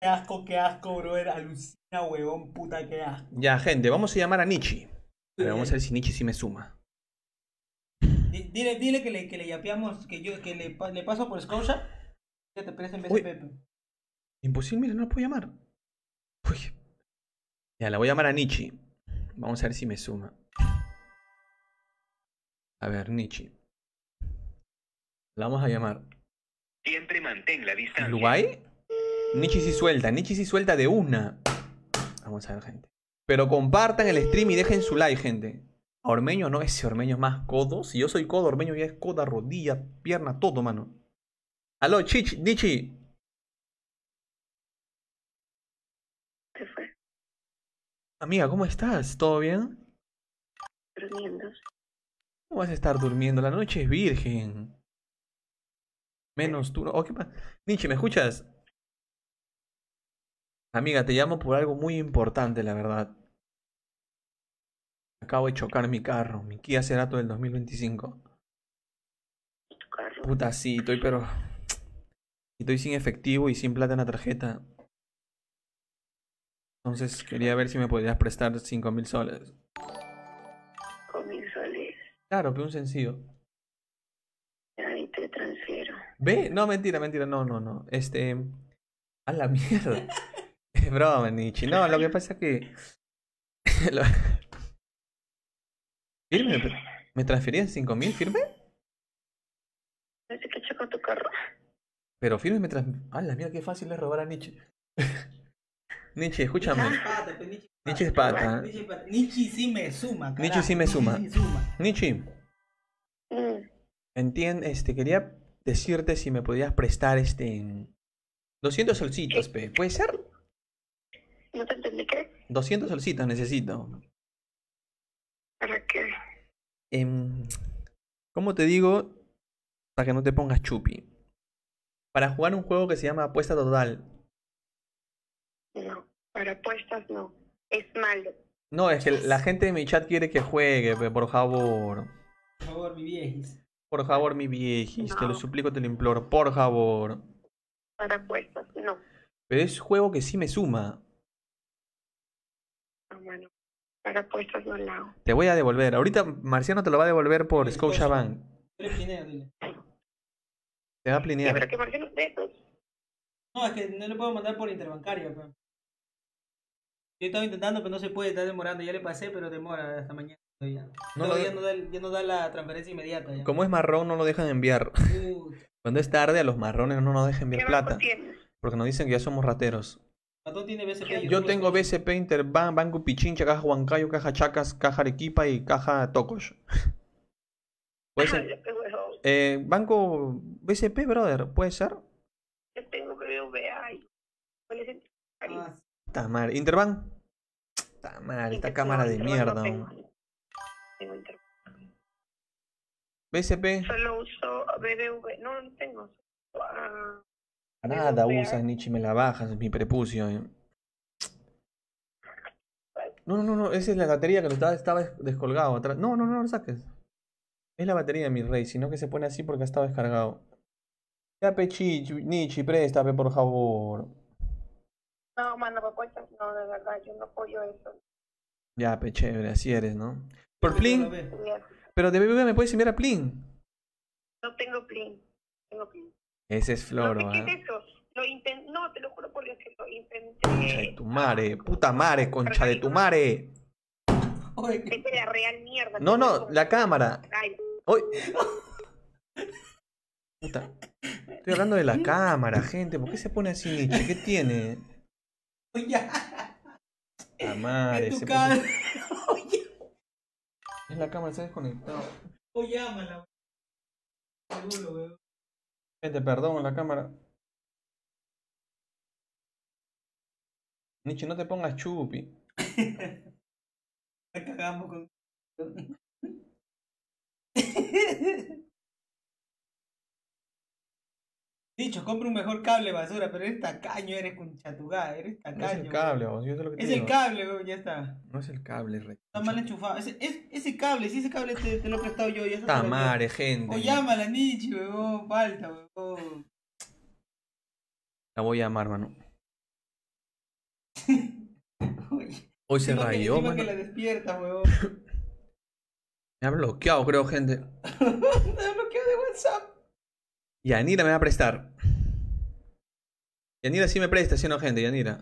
Qué asco, qué asco, brother. Alucina, huevón, puta, qué asco. Ya, gente, vamos a llamar a Nietzsche. A ver, vamos a ver si Nietzsche sí me suma. Di- Dile, dile que le, que le yapeamos, que yo, que le, le paso por Scotia. Que te. BCP. Imposible, mira, no la puedo llamar. Uy. Ya, la voy a llamar a Nietzsche. Vamos a ver si me suma. A ver, Nietzsche. La vamos a llamar. Siempre mantén la distancia. ¿Uruguay? Nietzsche sí suelta, Nietzsche sí suelta de una. Vamos a ver, gente. Pero compartan el stream y dejen su like, gente. A Ormeño no, ese Ormeño es más codo. Si yo soy codo, Ormeño ya es coda, rodilla, pierna, todo, mano. Aló, Chich, Nietzsche. Fue Amiga, ¿cómo estás? ¿Todo bien? durmiendo. ¿Cómo vas a estar durmiendo? La noche es virgen. Menos tú. no- Oh, ¿qué pasa? Nietzsche, ¿me escuchas? Amiga, te llamo por algo muy importante, la verdad. Acabo de chocar mi carro, mi Kia Cerato del 2025. Tu carro. Puta, sí, estoy pero... Estoy sin efectivo y sin plata en la tarjeta. Entonces quería ver si me podrías prestar 5 mil soles. Con soles. Claro, pero un sencillo. Ahí te transfiero. ¿Ve? No, mentira, mentira, no, no, no. Este. A la mierda. Es broma, Nietzsche. No, lo que pasa es que. ¿Firme? ¿Me transferían 5000? ¿Firme? Parece que chocó tu carro. Pero firme me trans. A la mierda, qué fácil es robar a Nietzsche. Nietzsche, escúchame. Nietzsche. Es pata. Nietzsche sí me suma, carajo. Nietzsche sí me suma. Nietzsche sí suma. Nietzsche, Mm, entiende, este, quería decirte si me podías prestar este. 200 solcitos, pe. ¿Puede ser? No te entendí qué. 200 solcitos necesito. ¿Para qué? Em, ¿Cómo te digo? Para que no te pongas chupi. Para jugar un juego que se llama Apuesta Total. No. Para apuestas no. Es malo. No, es que la gente de mi chat quiere que juegue, por favor. Por favor, mi viejis. Por favor, mi viejis, te lo suplico, te lo imploro. Por favor. Para apuestas no. Pero es juego que sí me suma. Ah, bueno. Para apuestas no la hago. Te voy a devolver. Ahorita Marciano te lo va a devolver por Scotiabank. Dile. Te va a Sí, plinear. pero que marquen los dedos. No, es que no le puedo mandar por interbancaria, pe. Yo estaba intentando, pero no se puede, está demorando. Ya le pasé, pero demora hasta mañana todavía. No Todavía lo- no da, ya no da la transferencia inmediata. Ya. Como es marrón, no lo dejan enviar. Cuando es tarde, a los marrones no nos dejan ¿Qué enviar plata. Porque nos dicen que ya somos rateros. Patón tiene BCP. Yo tengo BCP, Interbank, Banco Pichincha, Caja Huancayo, Caja Chacas, Caja Arequipa y Caja Tocos. Puede ser. Eh, Banco BCP, brother, ¿puede ser? Yo tengo BBVA. y- ¿Cuál es el? Ah, Está mal. Interbank. Está mal, esta cámara de mierda. no tengo. hombre. Tengo Interbank. BCP. Solo uso BBV. No, no tengo. Ah, Nada usas, Nietzsche, me la bajas, es mi prepucio. eh. No, no, no, no, esa es la batería que estaba, estaba des- descolgado. atrás. No, no, no, no lo saques. Es la batería, mi rey, sino que se pone así porque estaba descargado. Ya, Pechi, Nietzsche, préstame, por favor. No, mano, apuestas no, de verdad, yo no apoyo eso. Ya, pe, chévere, así eres, ¿no? Por Plin, pero de BBB me puedes enviar a Plin. No tengo plin. Tengo plin. Ese es Floro, no sé qué es eso. Lo intenté. No, te lo juro por Dios que lo intenté. Concha de tu mare, puta mare, concha de tu que- Vete a la real mierda. No, no, la cámara. Ay, ¡Uy! Puta. Estoy hablando de la cámara, gente. ¿Por qué se pone así, Nietzsche? ¿Qué tiene? oye, ya. La madre. Se puso- Oye, Es la cámara, se ha desconectado. oye, llámala. Seguro, weón. Gente, perdón, la cámara. Nietzsche, no te pongas chupi. Dicho, compra un mejor cable basura, pero eres tacaño, eres con chatugá, eres No tacaño. es el cable, vos, yo sé lo que te Es el cable, weón, ya está. No es el cable, rey. Está mal enchufado. Ese, es- ese cable, si ese cable te, te lo he prestado yo, ya está. Tamare, gente. O llámala, Nietzsche, weón, falta, weón. La voy a llamar, mano. Oye, Hoy se rayó, mano. que la despierta, huevón. Me ha bloqueado, creo, gente. Me bloqueo de WhatsApp. Yanira me va a prestar. Yanira sí me presta, ¿sí no, gente? Yanira.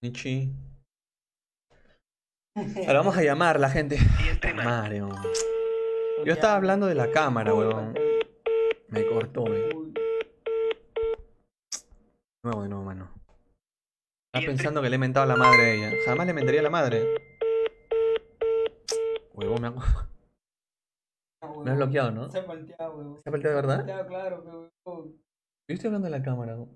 Nichi. Ahora vamos a llamar la gente. Weón. Yo estaba hablando de la cámara, weón. Me cortó, weón. Nuevo de nuevo, mano. Estaba pensando que le he mentado a la madre a ella. Jamás le mentaría a la madre. Huevón, me ha... Me has bloqueado, ¿no? Se ha volteado, huevón. ¿Se ha faltado de verdad? Volteado, claro, huevón. Yo estoy hablando de la cámara. weón.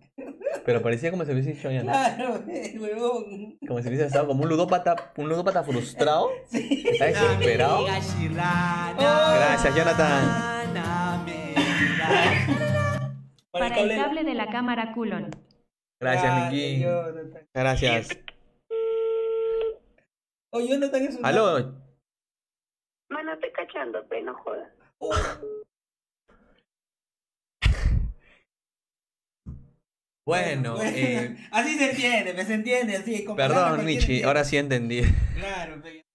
Pero parecía como si hubiese dicho ya, ¿no? Claro, huevón. Como si hubiese estado como un ludópata, un ludópata frustrado. Sí. Está desesperado. Gracias, Jonathan. Para Para el cable de la cámara culón. Gracias, Miki. Jonathan. Gracias. Oh, Jonathan es un. Aló. Mano, estoy cachando, pero no jodas. Bueno, Bueno, eh, así se entiende, me se entiende, así. perdón, tiempo. Ahora sí entendí. Claro, pe-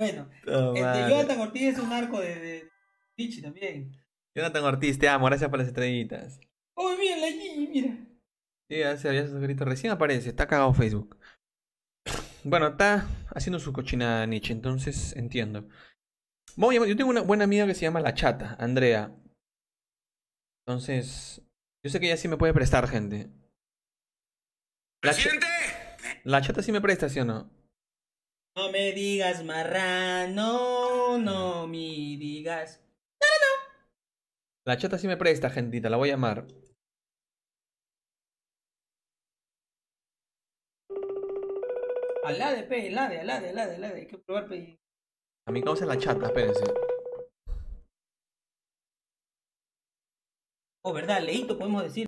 bueno. Oh, Este. Jonathan Ortiz es un arco de, de Nichi también. Jonathan Ortiz, te amo. Gracias por las estrellitas. Oh, mira la Gigi, mira. Sí, ya se había suscrito. Recién aparece. Está cagado Facebook. Bueno, está haciendo su cochina Nietzsche, entonces entiendo. Voy a yo tengo una buena amiga que se llama La Chata, Andrea. Entonces, yo sé que ella sí me puede prestar, gente. La, Ch- la Chata sí me presta, ¿sí o no? No me digas marrano, no me digas. La Chata sí me presta, gentita. La voy a llamar. Alade, pe, alade, alade, alade, alade. Hay que probar, pe. A mi causa La Chata, espérense. Oh, verdad, leíto podemos decir.